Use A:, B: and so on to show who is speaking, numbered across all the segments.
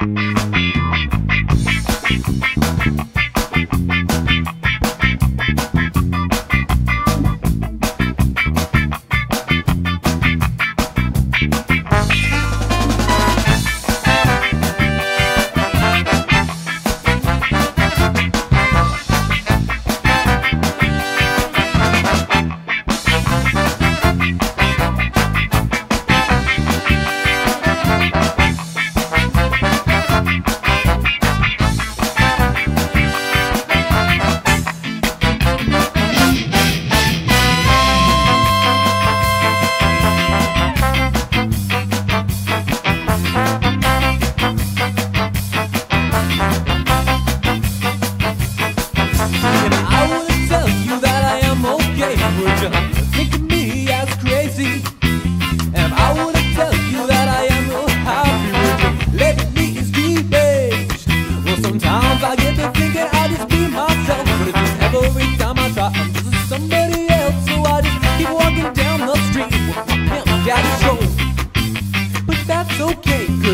A: Música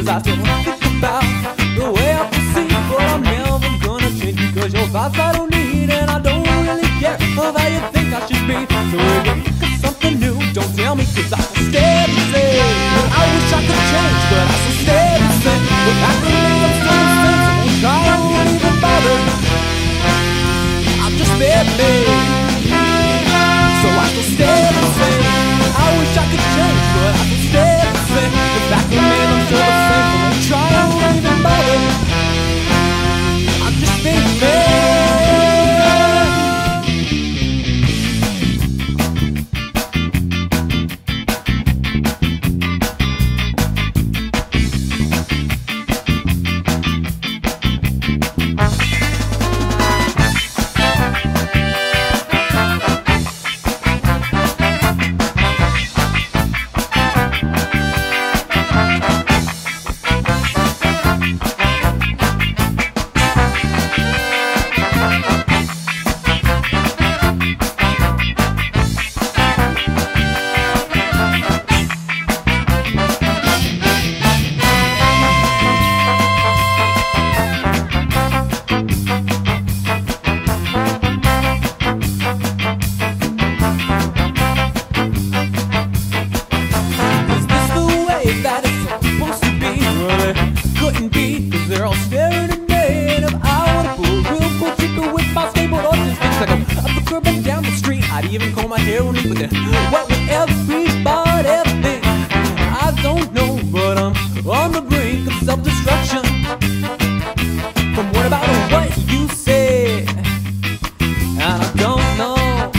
A: I still think about the way I perceive But I'm never gonna change Because your vibes I don't need And I don't really care of how you think I should be So even comb my hair on it with it. What would everybody think? I don't know, but I'm on the brink of self-destruction. From what about what you said? And I don't know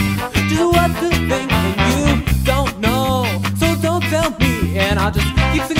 A: just what to think, and you don't know. So don't tell me, and I'll just keep about